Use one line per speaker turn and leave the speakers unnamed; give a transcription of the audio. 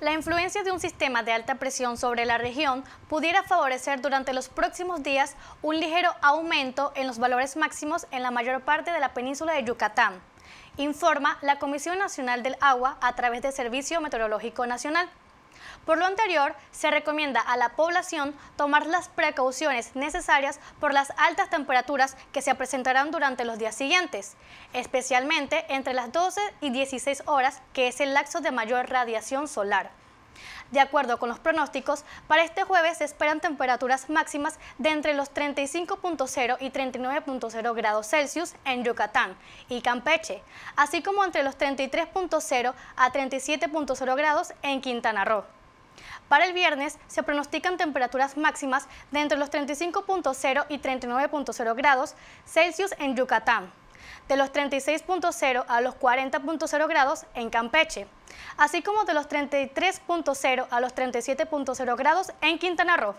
La influencia de un sistema de alta presión sobre la región pudiera favorecer durante los próximos días un ligero aumento en los valores máximos en la mayor parte de la península de Yucatán, informa la Comisión Nacional del Agua a través del Servicio Meteorológico Nacional. Por lo anterior, se recomienda a la población tomar las precauciones necesarias por las altas temperaturas que se presentarán durante los días siguientes, especialmente entre las 12 y 16 horas, que es el lapso de mayor radiación solar. De acuerdo con los pronósticos, para este jueves se esperan temperaturas máximas de entre los 35.0 y 39.0 grados Celsius en Yucatán y Campeche, así como entre los 33.0 a 37.0 grados en Quintana Roo. Para el viernes se pronostican temperaturas máximas de entre los 35.0 y 39.0 grados Celsius en Yucatán, de los 36.0 a los 40.0 grados en Campeche, así como de los 33.0 a los 37.0 grados en Quintana Roo.